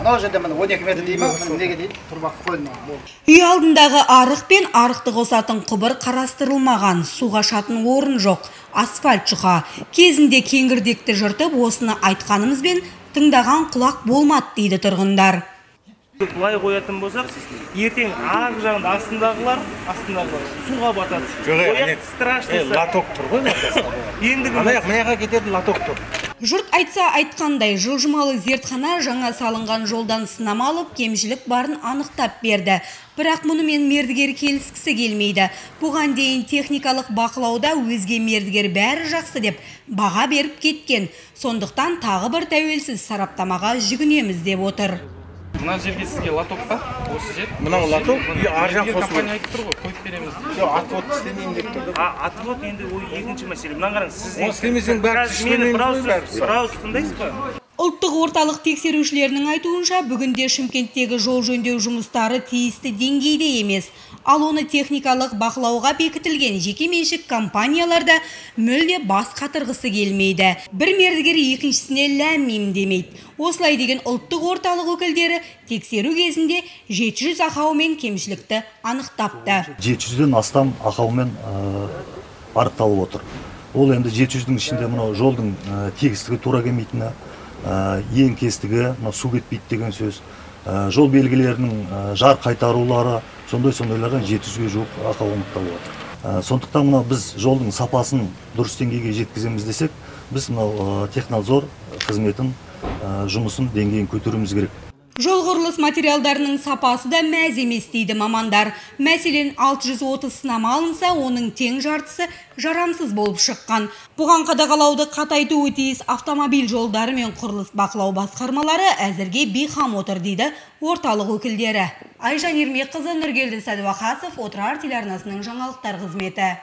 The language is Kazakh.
мынау жерде міне он екі метр дей ма неге дейді? Үй алдындағы арық пен арықты қосатын құбыр қарастырылмаған. Су қашатын орын жоқ. Асфальт жұқа. Кезінде кеңірдекті жыртып осыны айтқанымызбен тыңдаған құлақ болмады дейді тұрғындар. Былай қоятын болсақ ертең ар жағында астындағылар астындағылар суға батады. Жоқ е, лоток тұр ғой ендігі мына жаққа кететін лоток тұр. Жұрт айтса айтқандай жылжымалы зертхана жаңа салынған жолдан сынама алып кемшілік барын анықтап берді. Бірақ мұнымен мердігер келіскісі келмейді. Бұған дейін техникалық бақылауда өзге мердігер бәрі жақсы деп баға беріп кеткен. Сондықтан тағы бір тәуелсіз сараптамаға жүгінеміз деп отыр. Мына жерге сізге лоток па осы жер мынау лоток, үй ар жақ қосылады. компания айтып тұр ғой қойып береміз деп. жоқ отвод істемеймін деп тұр а отвод енді ол екінші мәселе мына қараңыз сіз Оны істемесең бәрі Қазір мені біраз тыңдайсыз ба Ұлттық орталық тексерушілерінің айтуынша бүгінде Шымкенттегі жол жөндеу жұмыстары тиісті деңгейде емес. Ал оны техникалық бақылауға бекітілген жекеменшік компанияларда мүлде бас қатырғысы келмейді. Бір мердігер екіншісіне ләммим демейді. Осылай деген ұлттық орталық өкілдері тексеру кезінде 700 ақау мен кемшілікті анықтапты. 700-ден астам ақаумен ә, арықталып отыр ол енді 700-дің ішінде мынау жолдың ә, тегістігі тура келмейтіні ә, ең кестігі су кетпейді деген сөз жол белгілерінің жар қайтарулары сондай сондайлардан 700-ге жуық ақау анықталып отыр сондықтан мынау біз жолдың сапасын дұрыс деңгейге жеткіземіз десек біз мынау технадзор қызметін жұмысын деңгейін көтеруіміз керек Жол құрылыс материалдарының сапасы да мәз емес дейді мамандар. Мәселен 630 сынама алынса, оның тең жартысы жарамсыз болып шыққан. Бұған қадағалауды қатайтуы тиіс автомобиль жолдары мен құрылыс бақылау басқармалары әзірге бейқам отыр дейді орталық өкілдері. Айжан Ермекқызы Нұргелді Сәдуақасов отырар телеарнасының жаңалықтар қызметі.